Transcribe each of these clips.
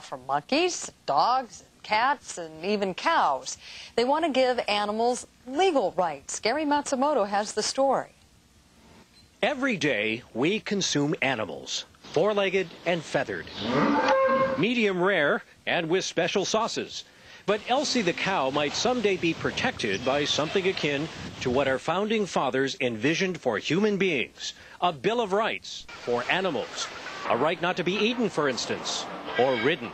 from monkeys, dogs, cats, and even cows. They want to give animals legal rights. Gary Matsumoto has the story. Every day, we consume animals, four-legged and feathered, medium rare and with special sauces. But Elsie the cow might someday be protected by something akin to what our founding fathers envisioned for human beings, a Bill of Rights for animals, a right not to be eaten, for instance, or ridden.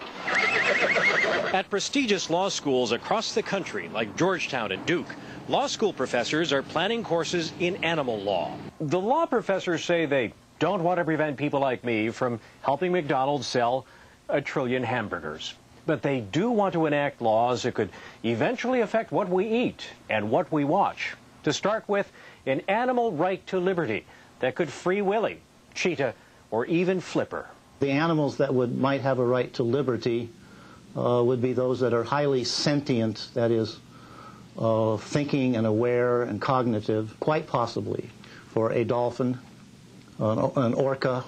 At prestigious law schools across the country, like Georgetown and Duke, law school professors are planning courses in animal law. The law professors say they don't want to prevent people like me from helping McDonald's sell a trillion hamburgers. But they do want to enact laws that could eventually affect what we eat and what we watch. To start with, an animal right to liberty that could free Willie, Cheetah, or even Flipper. The animals that would might have a right to liberty uh, would be those that are highly sentient, that is, uh, thinking and aware and cognitive, quite possibly for a dolphin, an, an orca,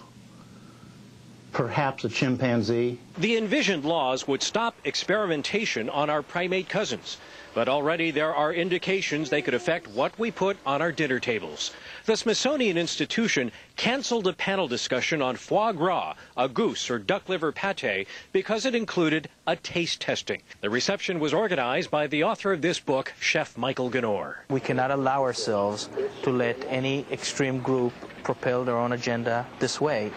perhaps a chimpanzee. The envisioned laws would stop experimentation on our primate cousins. But already there are indications they could affect what we put on our dinner tables. The Smithsonian Institution canceled a panel discussion on foie gras, a goose or duck liver pate, because it included a taste testing. The reception was organized by the author of this book, Chef Michael Ginor. We cannot allow ourselves to let any extreme group propel their own agenda this way.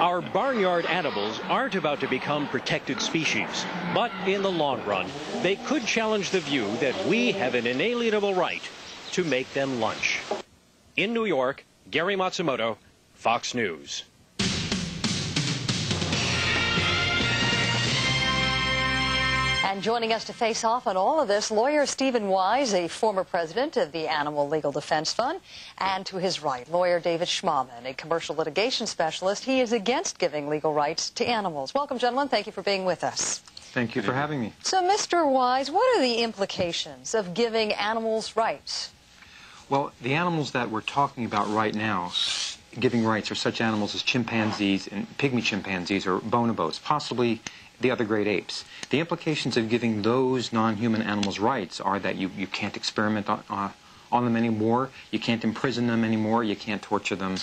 Our barnyard animals aren't about to become protected species, but in the long run, they could challenge the view that we have an inalienable right to make them lunch. In New York, Gary Matsumoto, Fox News. And joining us to face off on all of this, lawyer Steven Wise, a former president of the Animal Legal Defense Fund, and to his right, lawyer David Schmahmann, a commercial litigation specialist. He is against giving legal rights to animals. Welcome, gentlemen. Thank you for being with us. Thank you for having me. So, Mr. Wise, what are the implications of giving animals rights? Well, the animals that we're talking about right now, giving rights, are such animals as chimpanzees and pygmy chimpanzees or bonobos, possibly the other great apes. The implications of giving those non-human animals rights are that you, you can't experiment on, uh, on them anymore, you can't imprison them anymore, you can't torture them.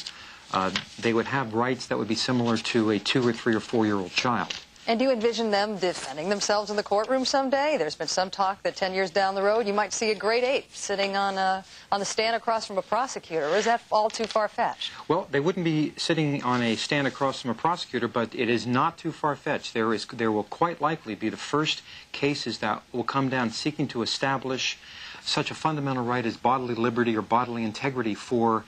Uh, they would have rights that would be similar to a two or three or four-year-old child. And do you envision them defending themselves in the courtroom someday? There's been some talk that 10 years down the road you might see a great ape sitting on, a, on the stand across from a prosecutor. Or is that all too far-fetched? Well, they wouldn't be sitting on a stand across from a prosecutor, but it is not too far-fetched. There, is, there will quite likely be the first cases that will come down seeking to establish such a fundamental right as bodily liberty or bodily integrity for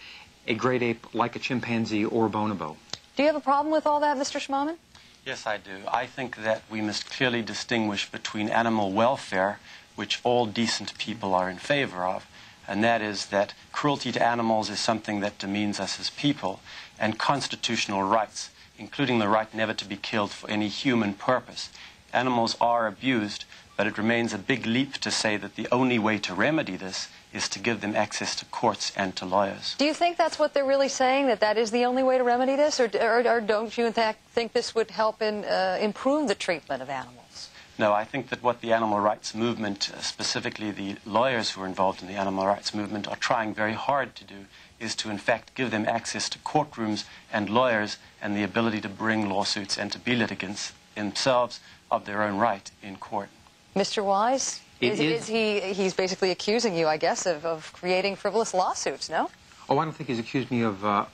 a great ape like a chimpanzee or a bonobo. Do you have a problem with all that, Mr. Schmahmann? Yes, I do. I think that we must clearly distinguish between animal welfare, which all decent people are in favor of, and that is that cruelty to animals is something that demeans us as people, and constitutional rights, including the right never to be killed for any human purpose. Animals are abused, but it remains a big leap to say that the only way to remedy this is to give them access to courts and to lawyers. Do you think that's what they're really saying, that that is the only way to remedy this? Or, or, or don't you, in fact, think this would help in, uh, improve the treatment of animals? No, I think that what the animal rights movement, uh, specifically the lawyers who are involved in the animal rights movement, are trying very hard to do is to, in fact, give them access to courtrooms and lawyers and the ability to bring lawsuits and to be litigants themselves of their own right in court. Mr. Wise? Is, is, is, he, he's basically accusing you, I guess, of, of creating frivolous lawsuits, no? Oh, I don't think he's accused me of, uh,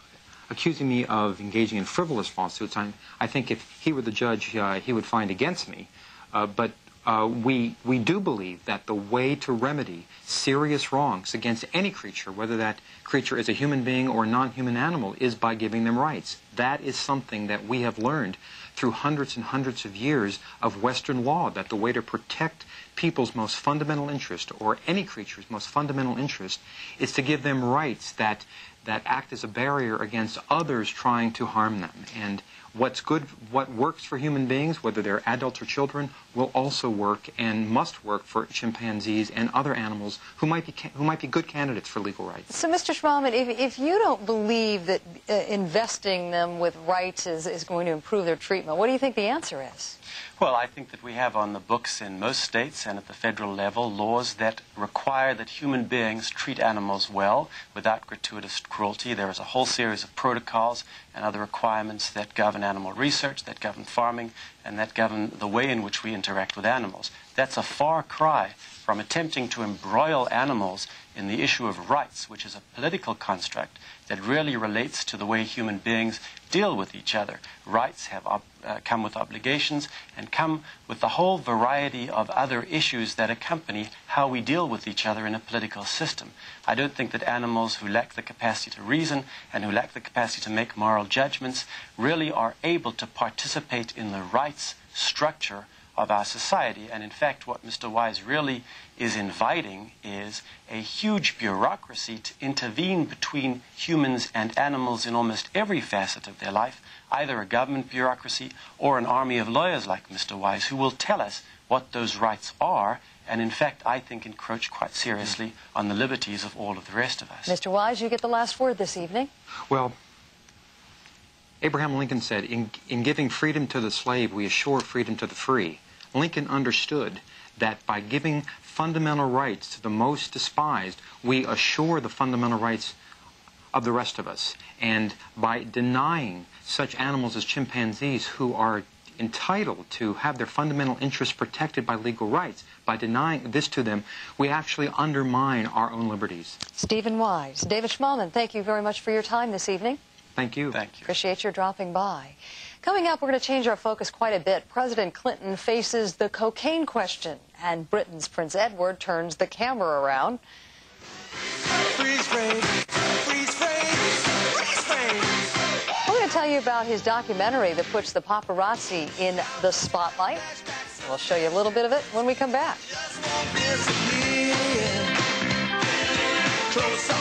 accusing me of engaging in frivolous lawsuits. I, I think if he were the judge, uh, he would find against me. Uh, but uh, we, we do believe that the way to remedy serious wrongs against any creature, whether that creature is a human being or a non-human animal, is by giving them rights. That is something that we have learned through hundreds and hundreds of years of Western law, that the way to protect people's most fundamental interest, or any creature's most fundamental interest, is to give them rights that that act as a barrier against others trying to harm them. And what's good, what works for human beings, whether they're adults or children, will also work and must work for chimpanzees and other animals who might be who might be good candidates for legal rights. So, Mr. Schmahmann, if, if you don't believe that uh, investing them with rights is, is going to improve their treatment, what do you think the answer is? Well, I think that we have on the books in most states and at the federal level laws that require that human beings treat animals well without gratuitous cruelty. There is a whole series of protocols and other requirements that govern animal research, that govern farming, and that govern the way in which we interact with animals. That's a far cry from attempting to embroil animals in the issue of rights, which is a political construct that really relates to the way human beings deal with each other. Rights have uh, come with obligations and come with the whole variety of other issues that accompany how we deal with each other in a political system. I don't think that animals who lack the capacity to reason and who lack the capacity to make moral judgments really are able to participate in the rights structure of our society. And in fact, what Mr. Wise really is inviting is a huge bureaucracy to intervene between humans and animals in almost every facet of their life, either a government bureaucracy or an army of lawyers like Mr. Wise, who will tell us what those rights are and in fact, I think encroach quite seriously on the liberties of all of the rest of us. Mr. Wise, you get the last word this evening. Well, Abraham Lincoln said, in, in giving freedom to the slave, we assure freedom to the free. Lincoln understood that by giving fundamental rights to the most despised, we assure the fundamental rights of the rest of us. And by denying such animals as chimpanzees who are entitled to have their fundamental interests protected by legal rights, by denying this to them, we actually undermine our own liberties. Steven Wise. David Schmahmann, thank you very much for your time this evening. Thank you. Thank you. Appreciate your dropping by. Coming up, we're going to change our focus quite a bit. President Clinton faces the cocaine question, and Britain's Prince Edward turns the camera around. Freeze frame, freeze frame, freeze frame. We're going to tell you about his documentary that puts the paparazzi in the spotlight. We'll show you a little bit of it when we come back. Just won't disappear. Close